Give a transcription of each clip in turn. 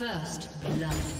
First blood.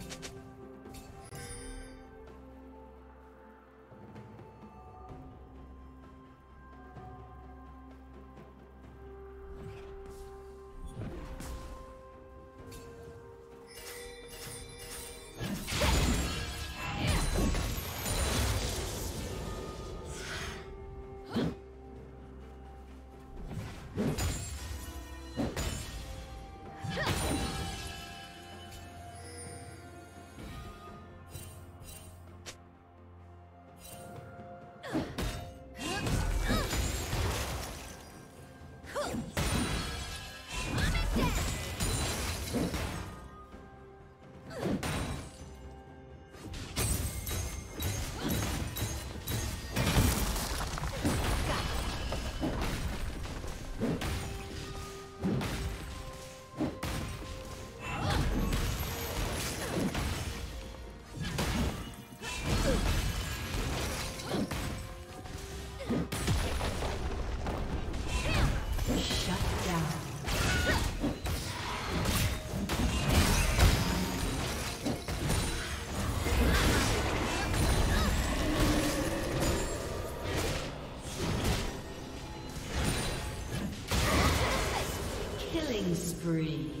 Spree.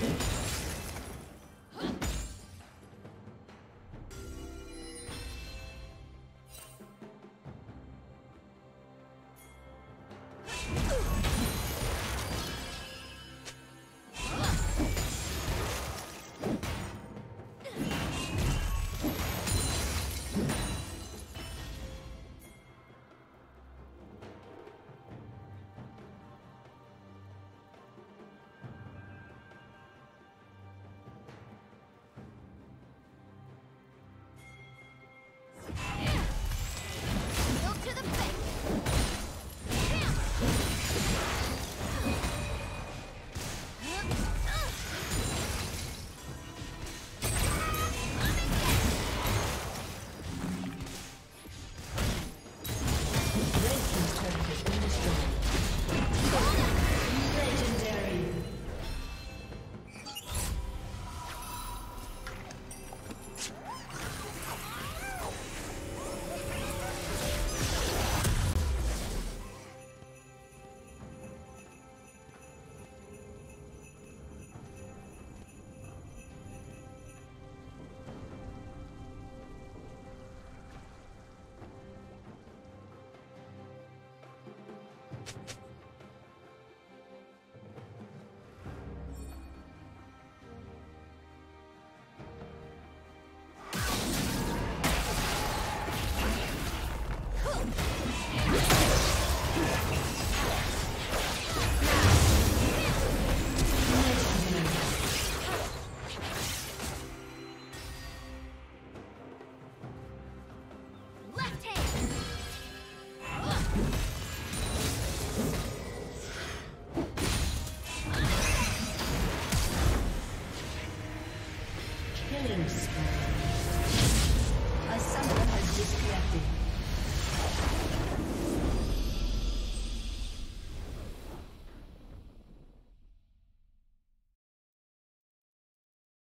Killing spree.